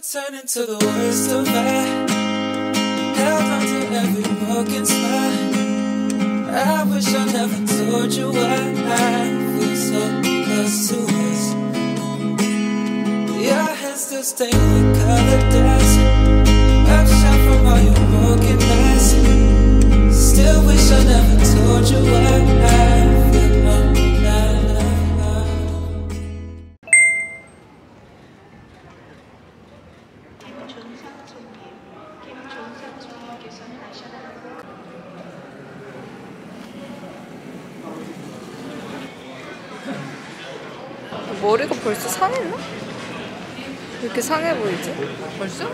would turn into the worst of it. Held on to every broken spot. I wish I never told you why I feel so close to us. Your hands still stained with colored dust. Upshot from all your broken nights. Still wish I never told you why I 벌써 상했나? 왜 이렇게 상해 보이지? 벌써?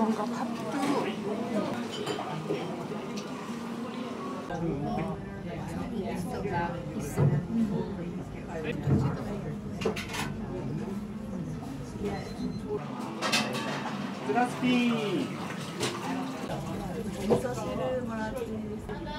뭔가 と、ラスピー味噌汁もらっていいですかま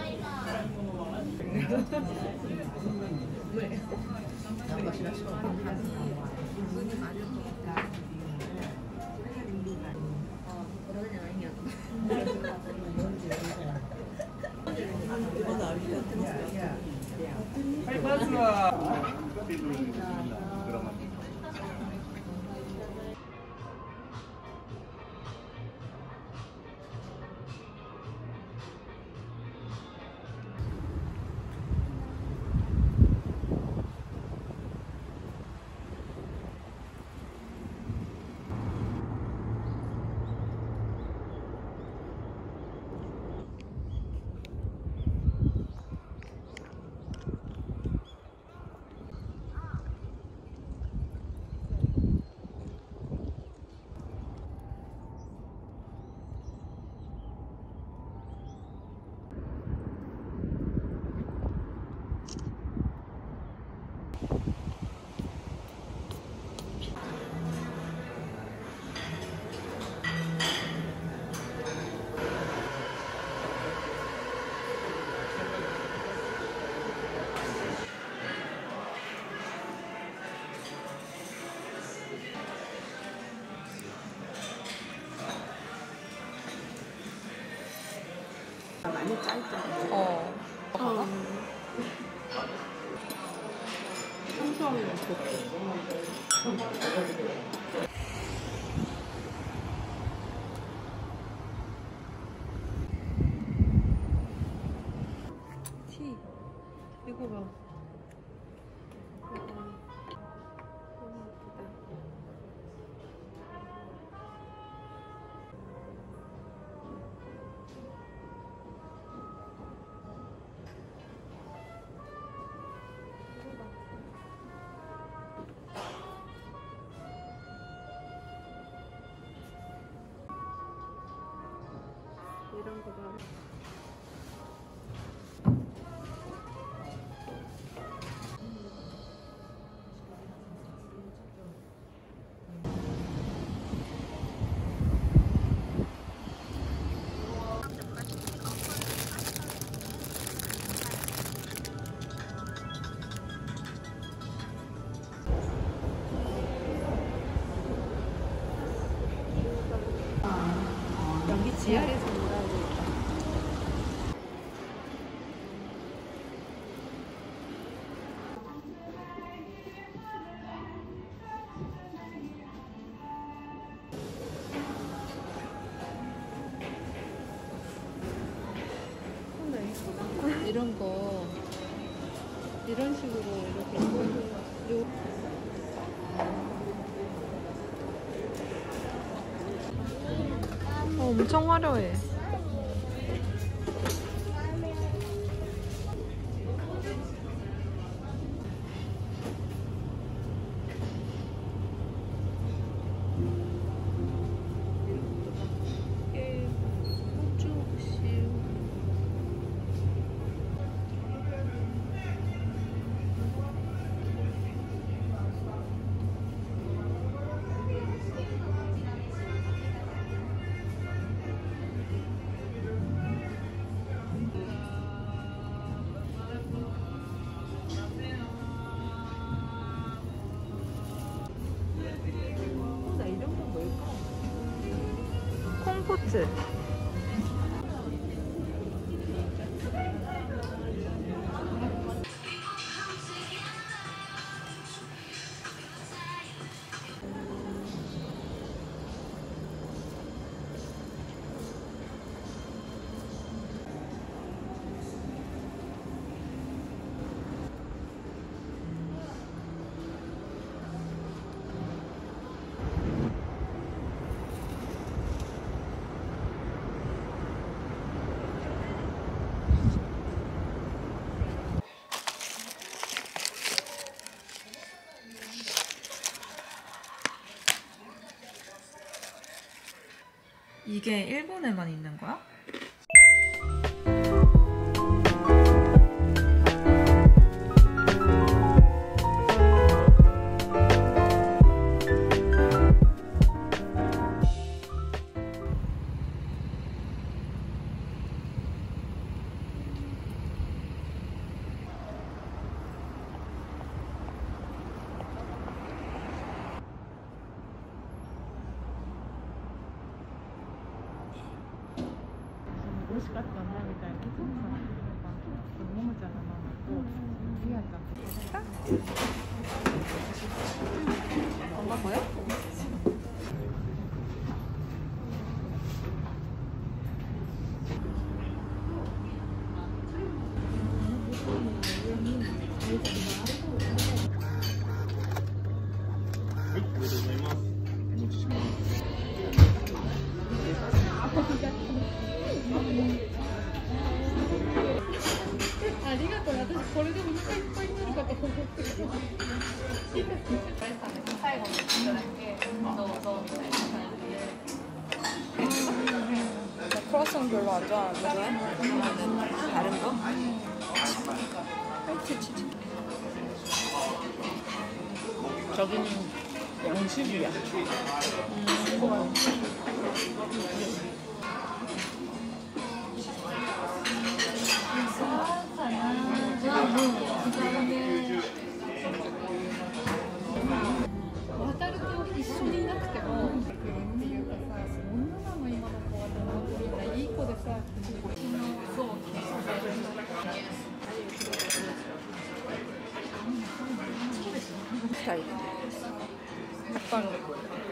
어. 티. 여기 지하에서 이런 식으로 이렇게 요 어, 엄청 화려해. ポツ。 이게 일본에만 있는 거야? しかったなみたいな、いつもさ、ももちゃんのママと、リアちゃんと。 별로 안 좋아하는데 왜? 다른 거? 화이트 치즈 저기는 양식이야. 스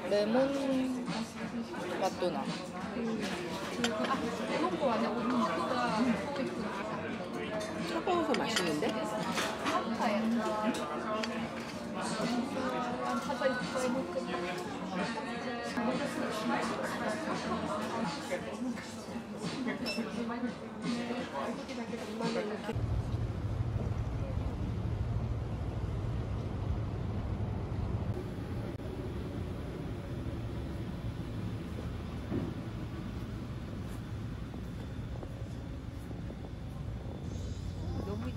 레몬 맛도 나 차가워서 맛있는데?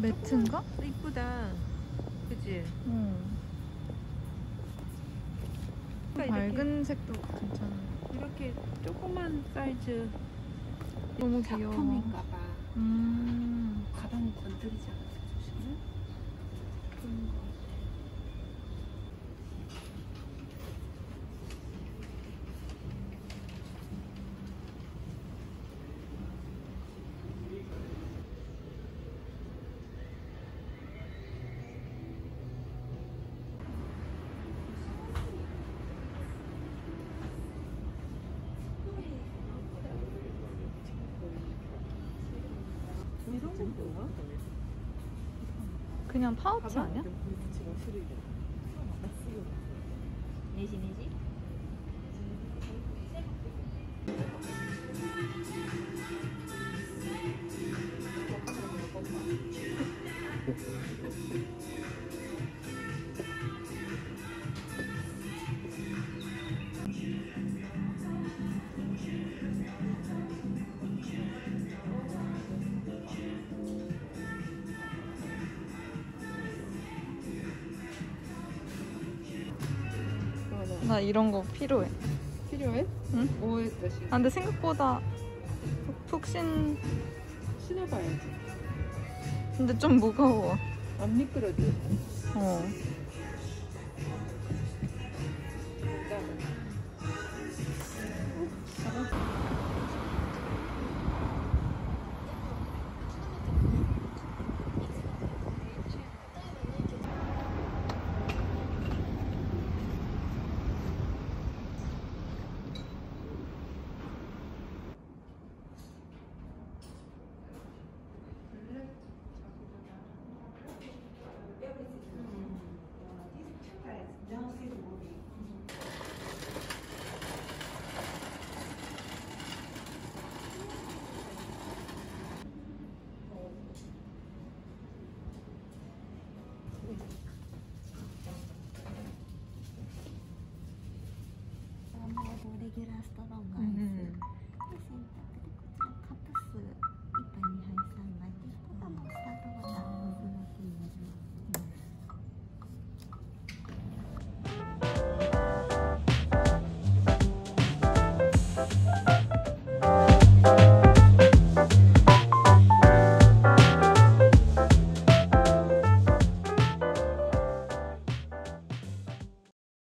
매트인가? 이쁘다 그치? 응 밝은 색도 괜찮아 이렇게 조그만 사이즈 너무 귀여워 작품인가 봐. 음 가방 건드리지 않았어, 조심해. 그냥 파우치 아니야? 내지 내지. 나 이런 거 필요해. 필요해? 응? 뭐했다 시 아, 근데 생각보다 푹- 푹신. 신어봐야지. 근데 좀 무거워. 안 미끄러져. 어.